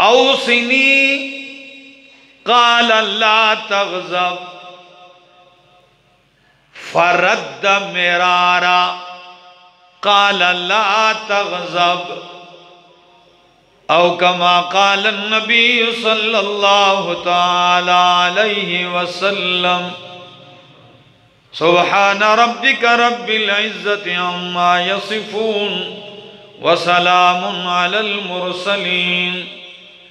औसनी, काल अल्लाह तगजब। फरद मेरारा, काल अल्लाह तगजब। औकमा काल नबी सल्लल्लाहु अलैहि वसल्लम। सुबहान रब्बिक रब्बिल इज्जति अम्मा यसिफून वसलामुन अलल मुरसलीन।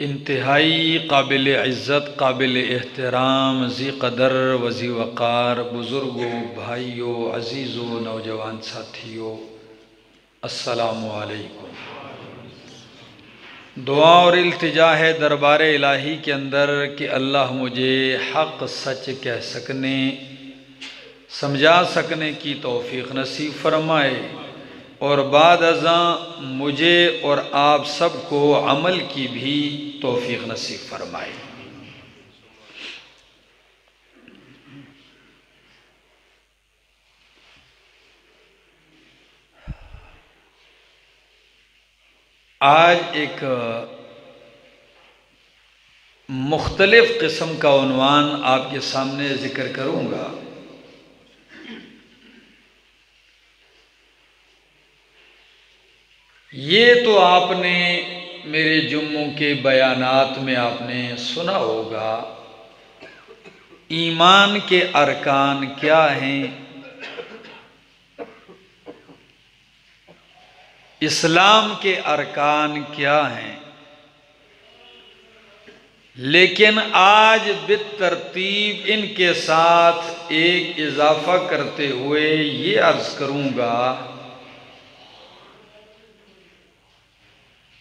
इंतहाई काबिल इज़्ज़त काबिल एहतराम जी कदर वज़ी वक़ार बुज़ुर्गों भाइयों अज़ीज़ों नौजवान साथियों असलकुम दुआ और अल्तजा है दरबार इलाही के अंदर कि अल्लाह मुझे हक़ सच कह सकने, समझा सकने की तोफ़ी नसीब फरमाए। और बाद अज़ा मुझे और आप सबको अमल की भी तोफ़ी नसीब फरमाए। आज एक मुख्तलिफ़ किस्म का उनवान आपके सामने ज़िक्र करूँगा। ये तो आपने मेरे जुम्मों के बयानात में आपने सुना होगा, ईमान के अरकान क्या हैं? इस्लाम के अरकान क्या हैं? लेकिन आज बितरतीब इनके साथ एक इजाफा करते हुए ये अर्ज़ करूँगा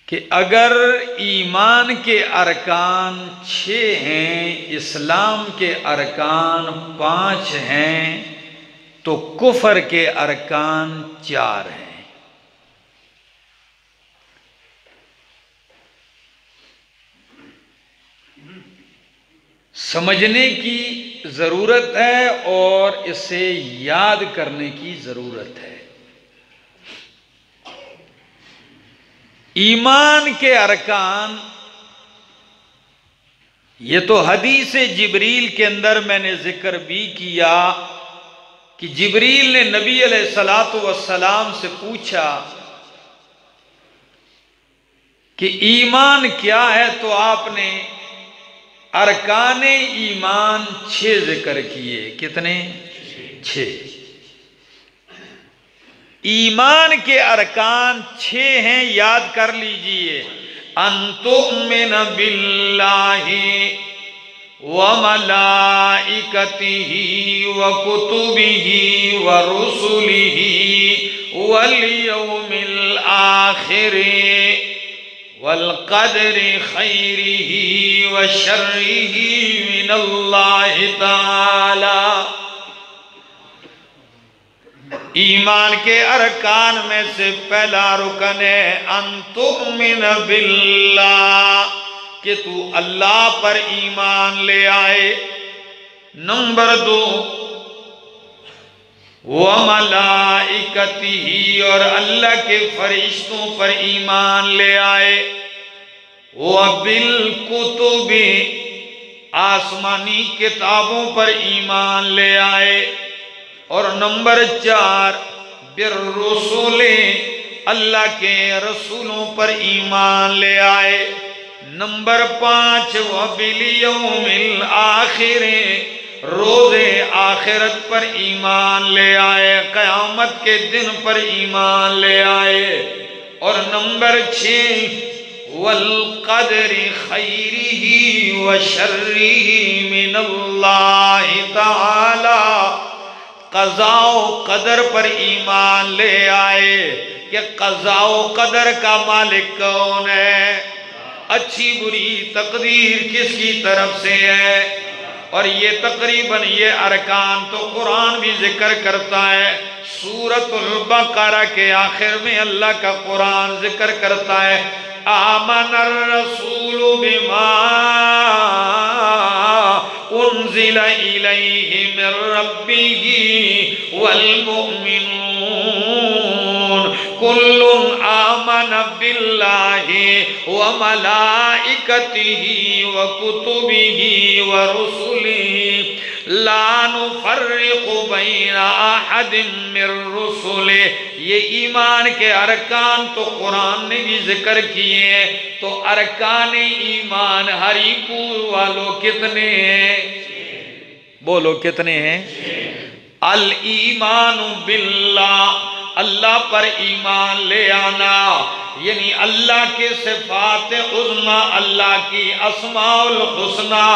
कि अगर ईमान के अरकान छः हैं, इस्लाम के अरकान पाँच हैं तो कुफर के अरकान चार हैं। समझने की ज़रूरत है और इसे याद करने की ज़रूरत है। ईमान के अरकान, ये तो हदीस जिबरील के अंदर मैंने ज़िक्र भी किया कि जिबरील ने नबी सलात वसलाम से पूछा कि ईमान क्या है? तो आपने अरकान ईमान छह ज़िक्र किए। कितने? छ। ईमान के अरकान छह हैं, याद कर लीजिए। अंतो में बिल्लाही व मलाइकती व कुतुबी व रुसुली वलियमिल आखिरी। वलकदर खैरी व शर्री मिनल्लाह ताला। ईमान के अरकान में से पहला रुकन है अंतुमिन बिल्ला कि तू अल्लाह पर ईमान ले आए। नंबर दो वमलाइकती ही और अल्लाह के फरिश्तों पर ईमान ले आए। वह बिल कुतुबी आसमानी किताबों पर ईमान ले आए। और नंबर चार बिर रसूले अल्लाह के रसूलों पर ईमान ले आए। नंबर पाँच वह बिलियोमिल आखिरे रोज़े आखिरत पर ईमान ले आए, कयामत के दिन पर ईमान ले आए। और नंबर छ वल कदरी खैरी ही व शर्री ही मिनल्लाह ताला। कजाओ कदर पर ईमान ले आए कि कजाओ कदर का मालिक कौन है? अच्छी बुरी तकदीर किसकी तरफ़ से है? और ये तकरीबन ये अरकान तो कुरान भी ज़िक्र करता है। सूरत बकरा के आखिर में अल्लाह का कुरान ज़िक्र करता है। आमन रसूल बिमा उनजिल वल मुमिनून। कुल्लुन आमन बिल्लाहि व मलाइकतिही व कुतुबिही व रुसुलिही। लानु रसुले ये ईमान के अरकान तो कुरान ने भी ज़िक्र किए हैं। तो अरकान ईमान हरिपुर वालों कितने हैं? बोलो कितने हैं? अल ईमान बिल्ला। अल्लाह पर ईमान ले आना। यानी अल्लाह के सिफात उज़मा, अल्लाह की असमाउल हुसना,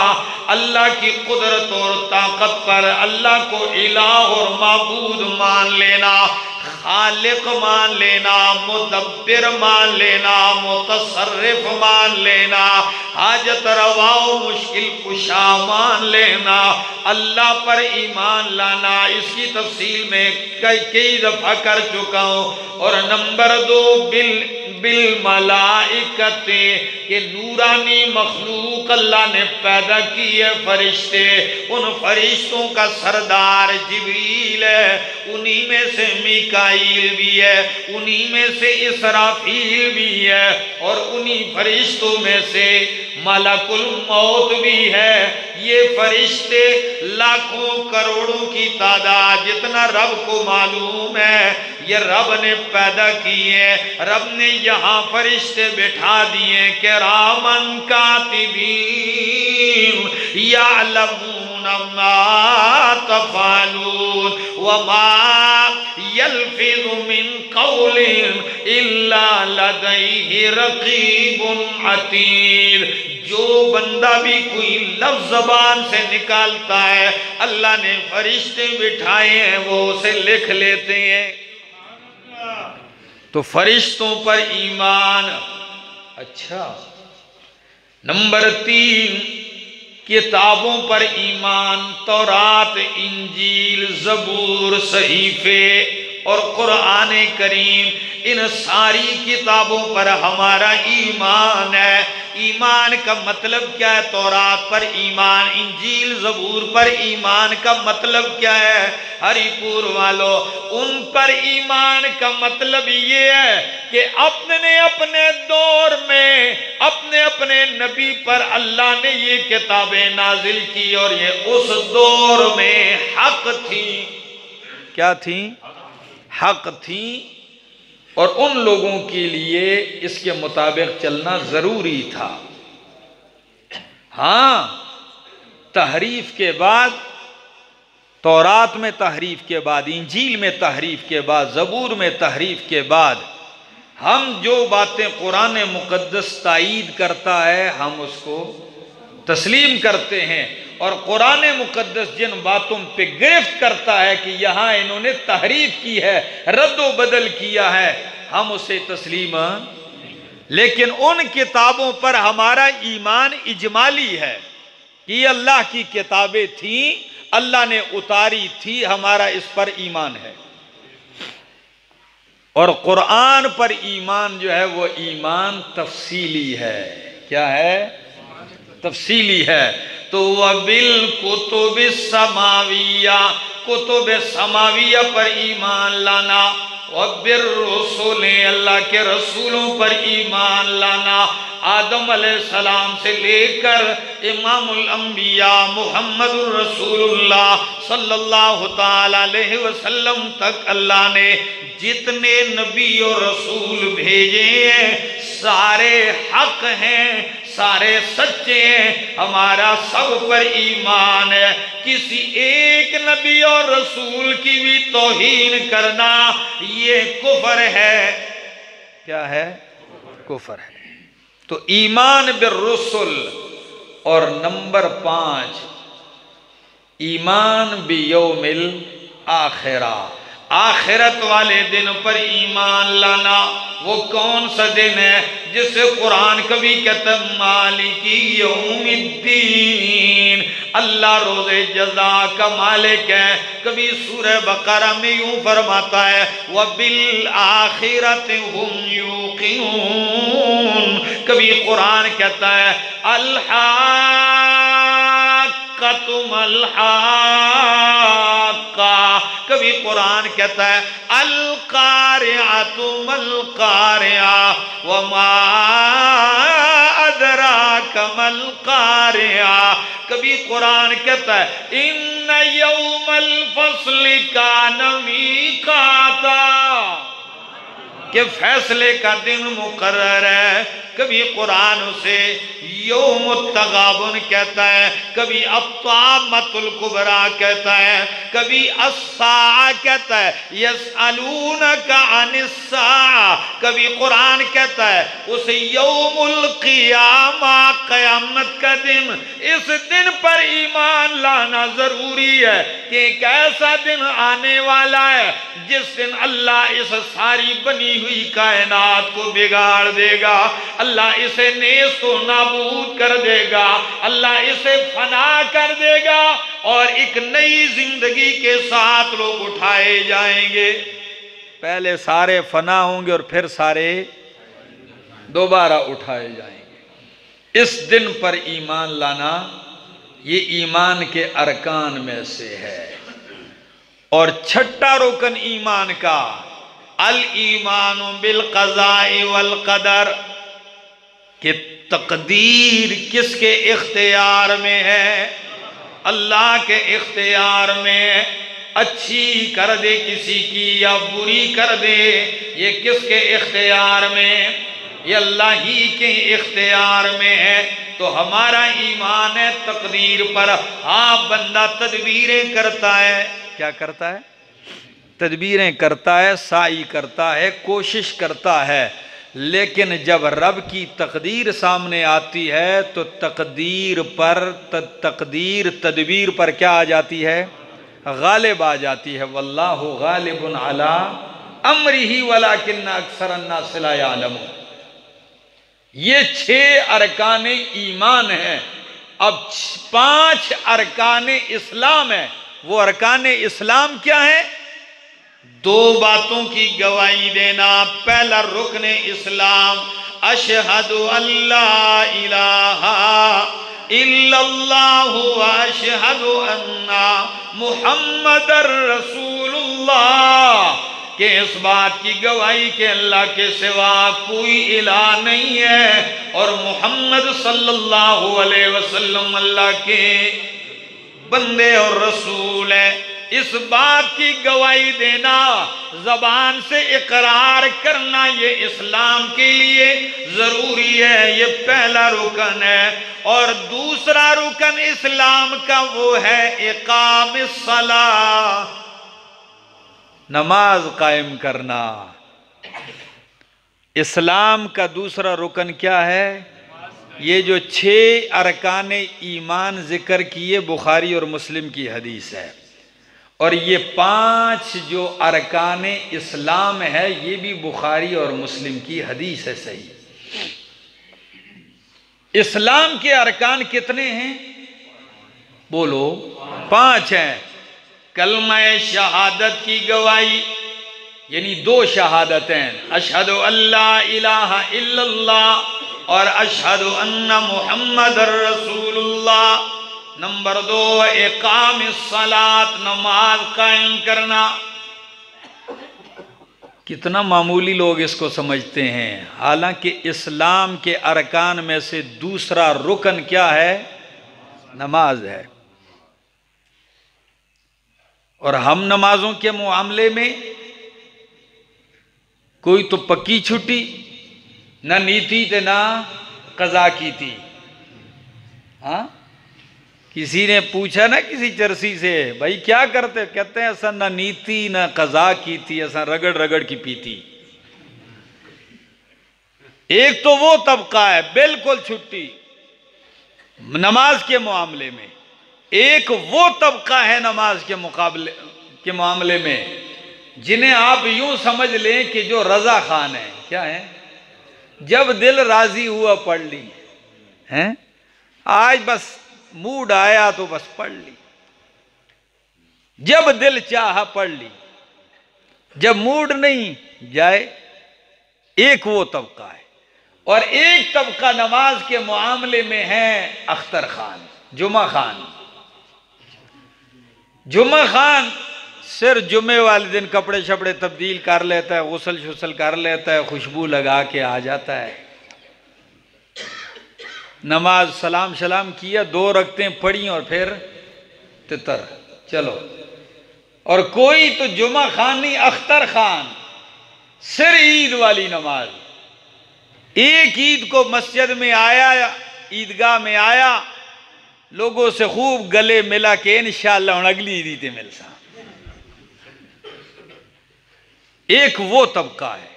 अल्लाह की कुदरत और ताकत पर अल्लाह को इलाह और मबूद मान लेना। खालिक मान लेना, मुदब्बिर मान लेना मुतसरफ मान लेना, हाजत रवाओ, मुश्किल कुशा मान लेना, अल्लाह पर ईमान लाना, इसकी तफसील में कई कई दफ़ा कर चुका हूँ। और नंबर दो, बिल बिल मलाइकत के नूरानी मखलूक अल्लाह ने पैदा की है फरिश्ते। उन फरिश्तों का सरदार जिबरील है, उन्हीं में से मिकाइल भी है, उन्हीं में से इसराफील भी है, और उन्हीं फरिश्तों में से मलकुल मौत भी है। ये फरिश्ते लाखों करोड़ों की तादाद, जितना रब को मालूम है ये रब ने पैदा किए, रब ने यहाँ फरिश्ते बैठा दिए के रामन का जो बंदा भी कोई लफ्ज जबान से निकालता है, अल्लाह ने फरिश्ते बिठाए हैं, वो उसे लिख लेते हैं। तो फरिश्तों पर ईमान। अच्छा। नंबर तीन किताबों पर ईमान तौरात इंजील जबूर सहीफे। और कुरान करीम, इन सारी किताबों पर हमारा ईमान है। ईमान का मतलब क्या है? तौरात पर ईमान, इंजील जबूर पर ईमान का मतलब क्या है? हरिपुर वालों, उन पर ईमान का मतलब ये है कि अपने अपने दौर में, अपने अपने नबी पर अल्लाह ने ये किताबें नाजिल की और ये उस दौर में हक थी। क्या थी? हक थी और उन लोगों के लिए इसके मुताबिक चलना ज़रूरी था। हाँ तहरीफ के बाद, तौरात में तहरीफ के बाद, इंजील में तहरीफ के बाद, ज़बूर में तहरीफ के बाद, हम जो बातें कुरान मुकद्दस तायद करता है, हम उसको तस्लीम करते हैं। और कुरान मुकद्दस जिन बातों पे गिरफ्त करता है कि यहाँ इन्होंने तहरीफ की है, रद्द बदल किया है, हम उसे तस्लीम। लेकिन उन किताबों पर हमारा ईमान इजमाली है कि अल्लाह की किताबें थी, अल्लाह ने उतारी थी, हमारा इस पर ईमान है। और कुरान पर ईमान जो है, वो ईमान तफसीली है। क्या है? तफसीली है। तो वह बिल कुतुब समाविया कुतुब समाविया पर ईमान लाना। बिर रसूल, अल्लाह के रसूलों पर ईमान लाना। आदम सलाम से लेकर इमामुल अंबिया मोहम्मद रसूलुल्लाह सल्लल्लाहु अलैहि वसल्लम तक अल्लाह ने जितने नबी और रसूल भेजे हैं, सारे हक हैं सारे सच्चे हैं। हमारा सब पर ईमान है। किसी एक नबी और रसूल की भी तोहीन करना, ये कुफर है। क्या है? कुफर है। तो ईमान बिर रसुल और नंबर पाँच, ईमान बियोमिल आखिरा। आखिरत वाले दिन पर ईमान लाना, वो कौन सा दिन है जिसे कुरान कभी कहता मालिकी यौमिद्दीन। अल्लाह रोज़े जजा का मालिक है। कभी सूरह बकरा में यूँ फरमाता है वह बिल आखिरत हम यूकिन कभी कुरान कहता है अल्हा तुम अल्हा कभी कुरान कहता है अल कार्या तुम अल कार्या अदरा कमल कार्या कभी कुरान कहता है इन यौमल फ़सल का नमी खाता कि फैसले का दिन मुकर्र है। कभी कुरान उसे योम तगाबुन कहता है, कभी अफ्तामतुल कुबरा कहता है, कभी अस्सा कहता है यस अलून का अनिस्सा, कभी कुरान कहता है, उसे यौमुल क़ियामा क़यामत का दिन, इस दिन पर ईमान लाना ज़रूरी है कि एक ऐसा दिन आने वाला है, जिस दिन अल्लाह इस सारी बनी हुई कायनात को बिगाड़ देगा। अल्लाह इसे नेस्तो नाबूद कर देगा। अल्लाह इसे फना कर देगा और एक नई ज़िंदगी के साथ लोग उठाए जाएँगे। पहले सारे फना होंगे और फिर सारे दोबारा उठाए जाएँगे। इस दिन पर ईमान लाना ये ईमान के अरकान में से है। और छठा रोकन ईमान का अल ईमान बिल वल कदर कि तकदीर किसके इख्तियार में है? अल्लाह के इख्तियार में। अच्छी कर दे किसी की या बुरी कर दे, ये किसके इख्तियार में? ये अल्लाह ही के इख्तियार में है। तो हमारा ईमान है तकदीर पर। हाँ बंदा तदबीरें करता है। क्या करता है? तदबीरें करता है, साई करता है, कोशिश करता है। लेकिन जब रब की तकदीर सामने आती है तो तकदीर पर तकदीर, तदबीर पर क्या आ जाती है? गालिब आ जाती है। वल्लाह गालिब अला अमरी ही वला किन्ना अक्सर सिलायालम ये छह अरकान ईमान है। अब पाँच अरकान इस्लाम है। वो अरकान इस्लाम क्या है? दो बातों की गवाही देना। पहला, रुकन इस्लाम। अशहद अशहद अन्ना मुहम्मद रसूलुल्लाह। कि इस बात की गवाही के अल्लाह के सिवा कोई इला नहीं है। और मोहम्मद सल्लल्लाहु अलैहि वसल्लम अल्लाह के बंदे और रसूल है। इस बात की गवाही देना, जबान से इकरार करना, ये इस्लाम के लिए ज़रूरी है, ये पहला रुकन है। और दूसरा रुकन इस्लाम का वो है इकाम सला नमाज़ कायम करना। इस्लाम का दूसरा रुकन क्या है? ये जो छह अरकान ईमान ज़िक्र किए, बुखारी और मुस्लिम की हदीस है। और ये पाँच जो अरकान इस्लाम है, ये भी बुखारी और मुस्लिम की हदीस है सही। इस्लाम के अरकान कितने हैं? बोलो, पाँच हैं। कलम शहादत की गवाही, यानी दो शहादतें, अशहद अल्लाह इलाहा और अशहद अन्ना मोहम्मद रसूलुल्लाह। नंबर दो एकाम सलात, नमाज़ कायम करना। कितना मामूली लोग इसको समझते हैं। हालाँकि इस्लाम के अरकान में से दूसरा रुकन क्या है? नमाज़ है। और हम नमाजों के मामले में कोई तो पक्की छुट्टी, न नीति थे ना कज़ा की थी। हाँ? किसी ने पूछा ना किसी चरसी से, भाई क्या करते? कहते हैं, ऐसा ना नीति, ना कज़ा की थी, ऐसा रगड़ रगड़ की पीती। एक तो वो तबका है, बिल्कुल छुट्टी, नमाज़ के मामले में। एक वो तबका है नमाज़ के मुकाबले, के मामले में, जिन्हें आप यूँ समझ लें कि जो रजा खान है। क्या है? जब दिल राज़ी हुआ पढ़ ली। है? आज बस मूड आया तो बस पढ़ ली। जब दिल चाह पढ़ ली, जब मूड नहीं जाए, एक वो तबका है। और एक तबका नमाज़ के मामले में है अख्तर खान जुमा खान। जुम्मा खान सिर जुम्मे वाले दिन कपड़े शपड़े तब्दील कर लेता है गुसल शुसल कर लेता है, खुशबू लगा के आ जाता है। नमाज़ सलाम सलाम किया, दो रखते पढ़ी और फिर तितर। चलो। और कोई तो जुमा खान नहीं, अख्तर खान, सिर ईद वाली नमाज़। एक ईद को मस्जिद में आया, ईदगाह में आया, लोगों से खूब गले मिला के इन शाह अगली रीते मिल सा एक वो तबका है।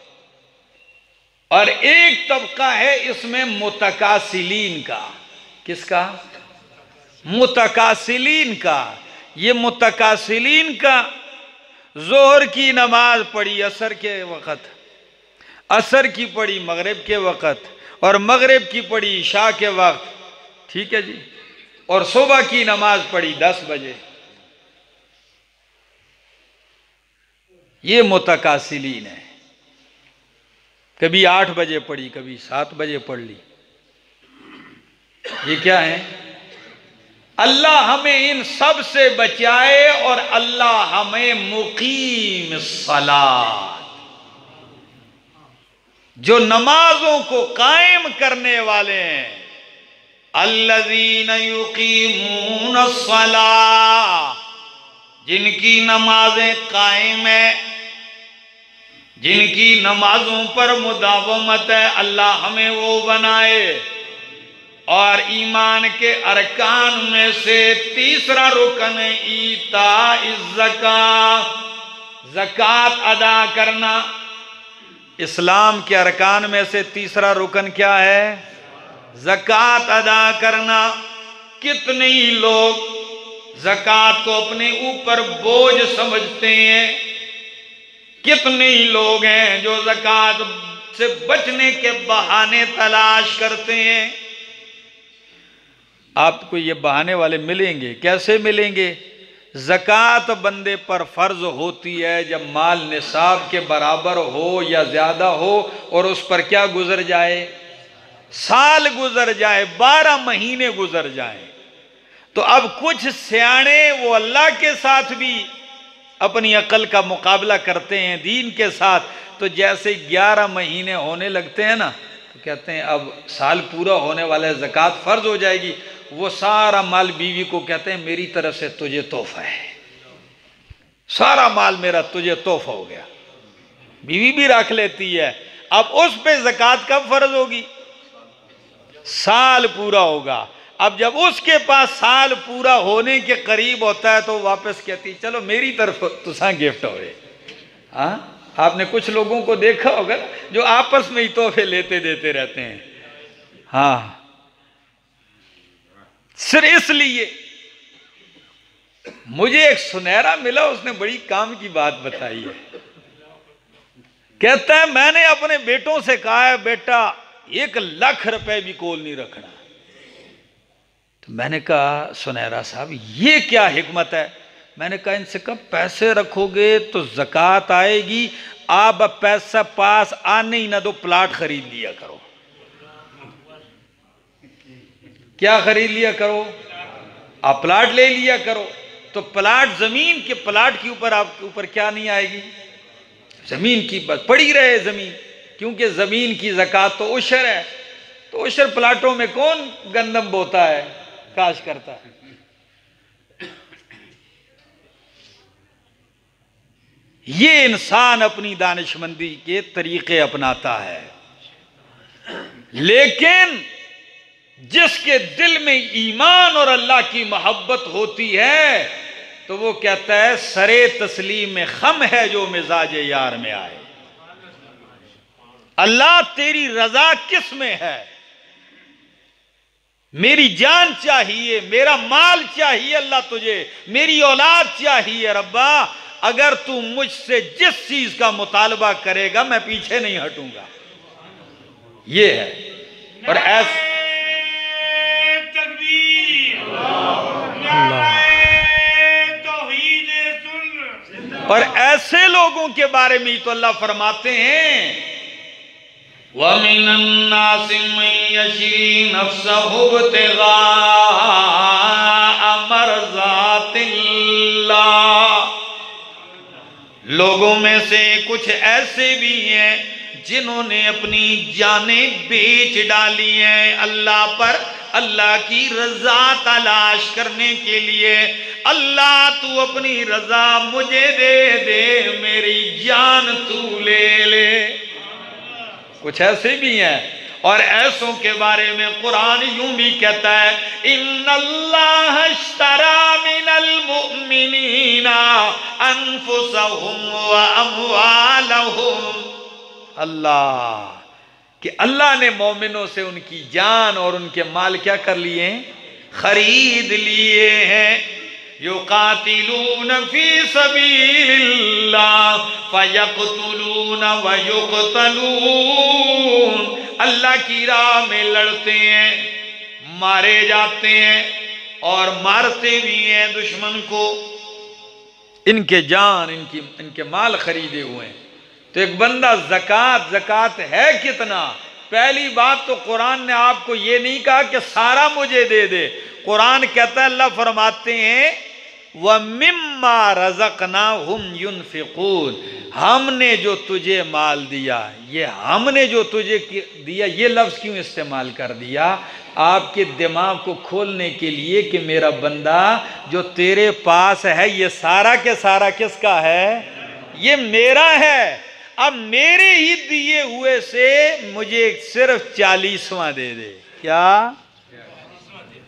और एक तबका है इसमें मुतकासिलीन का। किसका? मुतकासिलीन का। ये मुतकासिलीन का जोहर की नमाज़ पढ़ी, असर के वक़्त, असर की पढ़ी, मगरब के वक़्त और मगरब की पढ़ी शाह के वक्त। ठीक है जी? और सुबह की नमाज़ पढ़ी, दस बजे। ये मुतकासिलीन है। कभी आठ बजे पढ़ी, कभी सात बजे पढ़ ली। ये क्या है? अल्लाह हमें इन सबसे बचाए और अल्लाह हमें मुकीम सला जो नमाजों को कायम करने वाले हैं। अल्लजीन युकीमून सला जिनकी नमाजें कायम है जिनकी नमाजों पर मुदावमत है, अल्लाह हमें वो बनाए। और ईमान के अरकान में से तीसरा रुकन ईता इज्जका जक़ात अदा करना। इस्लाम के अरकान में से तीसरा रुकन क्या है? जक़ात अदा करना। कितने ही लोग जक़ात को अपने ऊपर बोझ समझते हैं कितने ही लोग हैं जो जक़ात से बचने के बहाने तलाश करते हैं। आपको ये बहाने वाले मिलेंगे? कैसे मिलेंगे? ज़क़़त बंदे पर फ़र्ज़ होती है जब माल निसाब के बराबर हो या ज़्यादा हो और उस पर क्या गुजर जाए? साल गुजर जाए, बारह महीने गुजर जाए। तो अब कुछ सियाणे वो अल्लाह के साथ भी अपनी अकल का मुकाबला करते हैं दीन के साथ तो जैसे ग्यारह महीने होने लगते हैं ना तो कहते हैं अब साल पूरा होने वाला है, जक़ात फ़र्ज़ हो जाएगी। वो सारा माल बीवी को कहते हैं, मेरी तरफ़ से तुझे तोहफा है। सारा माल मेरा तुझे तोहफा हो गया। बीवी भी रख लेती है। अब उस पे जक़ात कब फ़र्ज़ होगी? साल पूरा होगा। अब जब उसके पास साल पूरा होने के करीब होता है तो वापस कहती, चलो मेरी तरफ़ तुसा गिफ्ट हो हाँ? आपने कुछ लोगों को देखा होगा जो आपस में ही तोहफे लेते देते रहते हैं। हाँ। सिर्फ़ इसलिए, मुझे एक सुनहरा मिला, उसने बड़ी काम की बात बताई है। कहता है, मैंने अपने बेटों से कहा है, बेटा, एक लाख रुपए भी कोल नहीं रखना। तो मैंने कहा, सुनहरा साहब, ये क्या हिकमत है? मैंने कहा, इनसे कब पैसे रखोगे तो जक़ात आएगी, आप पैसा पास आने ही ना दो, प्लाट खरीद लिया करो। क्या खरीद लिया करो? आप प्लाट ले लिया करो तो प्लाट ज़मीन के प्लाट के ऊपर आपके ऊपर क्या नहीं आएगी? ज़मीन की बस, पड़ी रहे ज़मीन, क्योंकि ज़मीन की जक़ात तो उशर है। तो उशर प्लाटों में कौन गंदम बोता है? काश करता। है ये इंसान अपनी दानिशमंदी के तरीके अपनाता है। लेकिन जिसके दिल में ईमान और अल्लाह की मोहब्बत होती है तो वो कहता है, सरे तस्लीम में खम है जो मिजाज यार में आए। अल्लाह तेरी रजा किसमें है? मेरी जान चाहिए मेरा माल चाहिए अल्लाह तुझे मेरी औलाद चाहिए रब्बा। अगर तू मुझसे जिस चीज़ का मुतालबा करेगा मैं पीछे नहीं हटूँगा। ये है। और ऐसा और ऐसे लोगों के बारे में ही तो अल्लाह फरमाते हैं। लोगों में से कुछ ऐसे भी हैं जिन्होंने अपनी जानें बेच डाली हैं अल्लाह पर, अल्लाह की रजा तलाश करने के लिए। अल्लाह, तू अपनी रजा मुझे दे दे, मेरी जान तू ले ले। कुछ ऐसे भी हैं। और ऐसों के बारे में कुरान यूँ भी कहता है इन अल्लाह, कि अल्लाह ने मोमिनों से उनकी जान और उनके माल क्या कर लिए खरीद लिए हैं। यो कातिलून फ़ी सबीलिल्लाह फयकतुलून व अल्लाह की राह में लड़ते हैं मारे जाते हैं और मारते भी हैं दुश्मन को। इनके जान, इनकी, इनके माल खरीदे हुए हैं। तो एक बंदा जक़ात जक़ात है कितना? पहली बात तो कुरान ने आपको ये नहीं कहा कि सारा मुझे दे दे। कुरान कहता है, अल्लाह फरमाते हैं व मिम्मा रजकना हम युनफिकून। हमने जो तुझे माल दिया, ये हमने जो तुझे दिया, ये लफ्ज़ क्यों इस्तेमाल कर दिया? आपके दिमाग को खोलने के लिए कि मेरा बंदा जो तेरे पास है, ये सारा के सारा किसका है? ये मेरा है। अब मेरे ही दिए हुए से मुझे सिर्फ़ चालीसवां दे दे। क्या?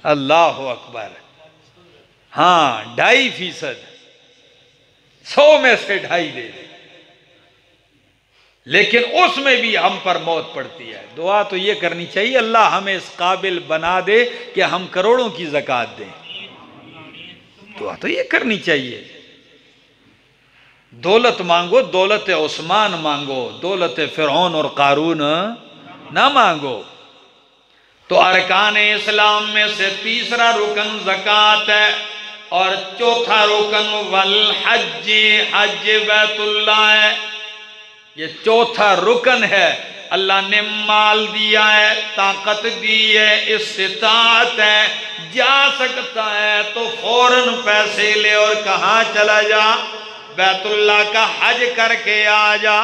अल्लाह अकबर। हाँ ढाई फ़ीसद। सौ में से ढाई दे दे लेकिन उसमें भी हम पर मौत पड़ती है। दुआ तो ये करनी चाहिए, अल्लाह हमें इस काबिल बना दे कि हम करोड़ों की जक़ात दें। दुआ तो ये करनी चाहिए। दौलत मांगो, दौलत उस्मान मांगो, दौलत फ़िरौन और कारून ना मांगो। तो अरकान इस्लाम में से तीसरा रुकन जक़ात है। और चौथा रुकन वल हज हज बैतुल्ला है। ये चौथा रुकन है। अल्लाह ने माल दिया है, ताकत दी है इस्तात है, जा सकता है तो फ़ौरन पैसे ले और कहा चला जा? बैतुल्ला का हज करके आ जा।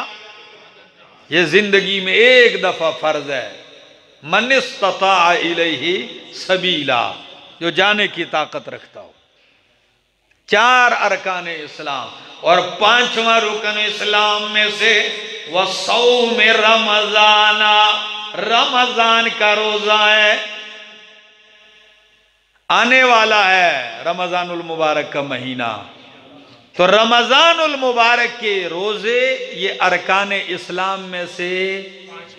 ये ज़िंदगी में एक दफ़ा फ़र्ज़ है। मनिस्तता इलही सबीला, जो जाने की ताकत रखता हो। चार अरकान इस्लाम और पांचवा रुकन इस्लाम में से वह सौ में रमजाना, रमज़ान का रोजा है। आने वाला है रमजानुल मुबारक का महीना। तो रमजानुल मुबारक के रोज़े ये अरकान इस्लाम में से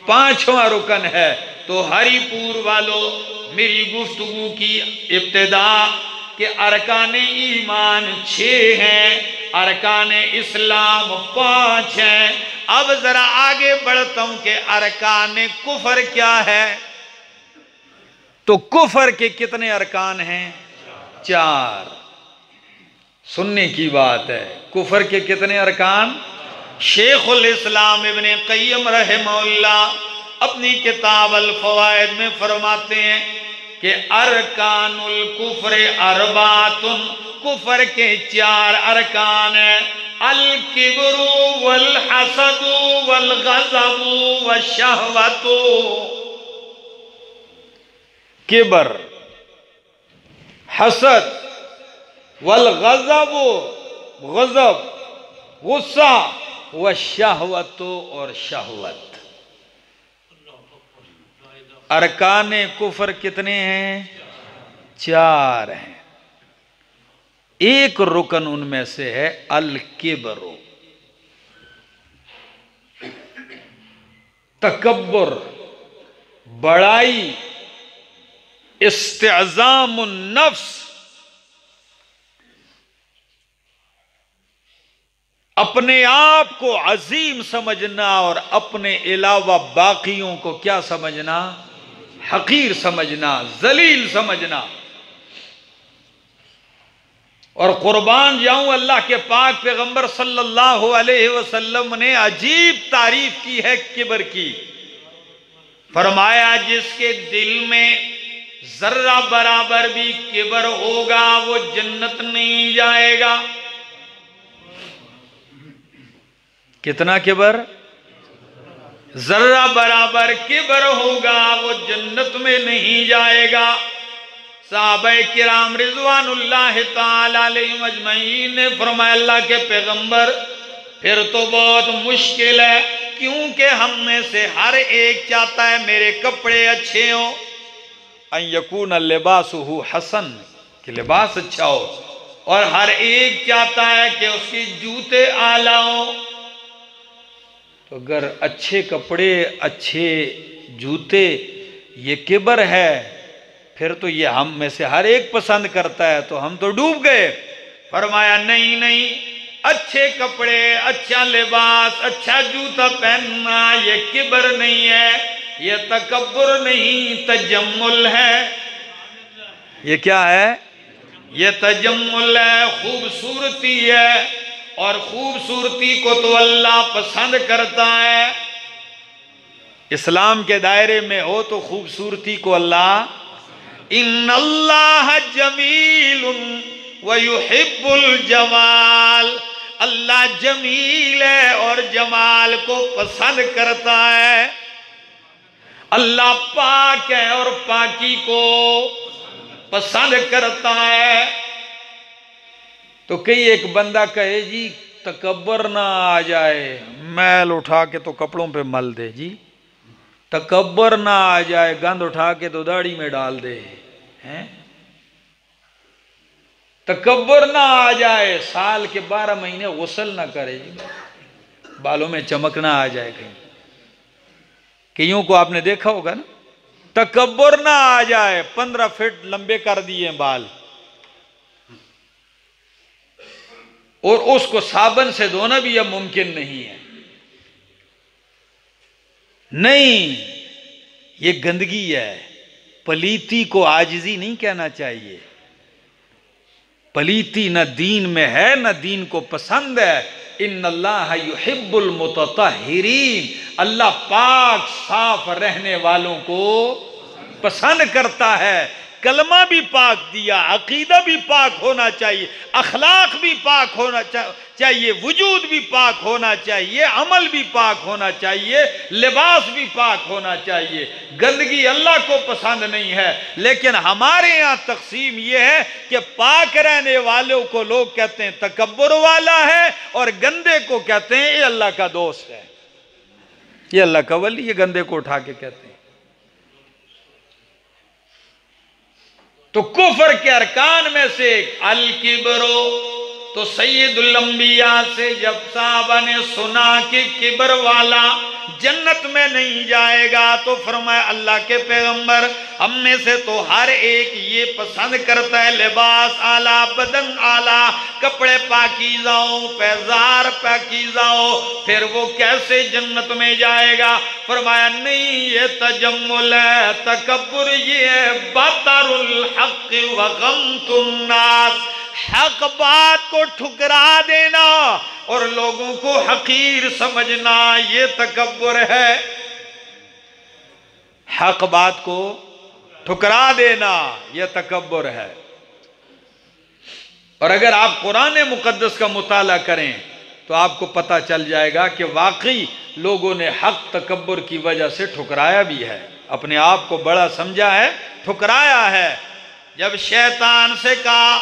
पांचवा रुकन है। तो हरिपुर वालों, मेरी गुफ्तगु की इब्तदा के अरकान ईमान छः हैं, अरकान इस्लाम पाँच हैं। अब जरा आगे बढ़ता हूँ कि अरकान कुफर क्या है। तो कुफर के कितने अरकान हैं? चार। सुनने की बात है, कुफर के कितने अरकान? शेखुल इस्लाम इबन कयम रहमल्ला अपनी किताब अल फवायद में फरमाते हैं कि अरकानुल कुफर अरबातुन, कुफर के चार अरकान अल किबरू वल हसदु वल गजबु व शहवतु किबर, हसद वल गजबु गजब गुस्सा व शहवतु और शहवत। अरकान कुफर कितने हैं? चार हैं। एक रुकन उनमें से है अल किबरो तकबर बड़ाई इस्तेजाम नफ्स अपने आप को अजीम समझना और अपने अलावा बाकियों को क्या समझना? हकीर समझना, जलील समझना। और कुर्बान जाऊँ अल्लाह के पाक पैगंबर सल्लल्लाहु अलैहि वसल्लम ने अजीब तारीफ़ की है, किबर की। फरमाया, जिसके दिल में जर्रा बराबर भी किबर होगा, वो जन्नत नहीं जाएगा। कितना किबर? जर्रा बराबर किबर होगा, वो जन्नत में नहीं जाएगा। साहब किराम रिजवानुल्लाह तजमईन ने फरमाया के पैगंबर, फिर तो बहुत मुश्किल है, क्योंकि हम में से हर एक चाहता है, मेरे कपड़े अच्छे हों। यकून लिबास हो हसन, कि लिबास अच्छा हो। और हर एक चाहता है कि उसके जूते आला हो। अगर अच्छे कपड़े, अच्छे जूते ये किबर है, फिर तो ये हम में से हर एक पसंद करता है तो हम तो डूब गए। फरमाया, नहीं नहीं, अच्छे कपड़े अच्छा लिबास अच्छा जूता पहनना ये किबर नहीं है, ये तकबर नहीं, तजम्मुल है। ये क्या है? ये तजम्मुल है, खूबसूरती है। और खूबसूरती को तो अल्लाह पसंद करता है। इस्लाम के दायरे में हो तो खूबसूरती को अल्लाह। इन अल्लाह जमील वयुहिब्बुल जमाल। अल्लाह जमील है और जमाल को पसंद करता है। अल्लाह पाक है और पाकी को पसंद करता है। तो कई एक बंदा कहे, जी तकबर ना आ जाए, मैल उठा के तो कपड़ों पे मल दे, जी। तकबर ना आ जाए, गंद उठा के तो दाढ़ी में डाल दे, हैं? तकबर ना आ जाए, साल के बारह महीने गुसल ना करे, जी। बालों में चमकना आ जाए कहीं। कईयों को आपने देखा होगा ना? तकबर ना आ जाए, पंद्रह फीट लंबे कर दिए बाल। और उसको साबन से धोना भी अब मुमकिन नहीं है। नहीं, ये गंदगी है। पलीती को आजजी नहीं कहना चाहिए। पलीती न दीन में है, न दीन को पसंद है। इन अल्लाह युहिब्बुल मुतहिरीन अल्लाह पाक साफ़ रहने वालों को पसंद करता है। कलमा भी पाक दिया, अकीदा भी पाक होना चाहिए, अखलाक भी पाक होना चाहिए, वजूद भी पाक होना चाहिए, अमल भी पाक होना चाहिए, लिबास भी पाक होना चाहिए। गंदगी अल्लाह को पसंद नहीं है, लेकिन हमारे यहाँ तकसीम यह है कि पाक रहने वालों को लोग कहते हैं तकबर वाला है और गंदे को कहते हैं, ये अल्लाह का दोस्त है। ये अल्लाह का वली, ये गंदे को उठा के कहते हैं। तो कुफर के अरकान में से अल किबरो तो सैदुल्लंबिया से जब साहबा ने सुना कि किबर वाला जन्नत में नहीं जाएगा तो फरमाया, अल्लाह के पैगंबर, हम में से तो हर एक ये पसंद करता है, लिबास आला, बदन आला, कपड़े पाकी जाओ, पैजार पाकी जाओ, फिर वो कैसे जन्नत में जाएगा? फरमाया, नहीं, ये तजम्मुल है तकबर ये बतरुल हक वगम तुम नास। हक बात को ठुकरा देना और लोगों को हकीर समझना, ये तकबर है। हक बात को ठुकरा देना यह तकबर है। और अगर आप कुरान मुकदस का मुताला करें तो आपको पता चल जाएगा कि वाकई लोगों ने हक तकबर की वजह से ठुकराया भी है। अपने आप को बड़ा समझा है, ठुकराया है। जब शैतान से कहा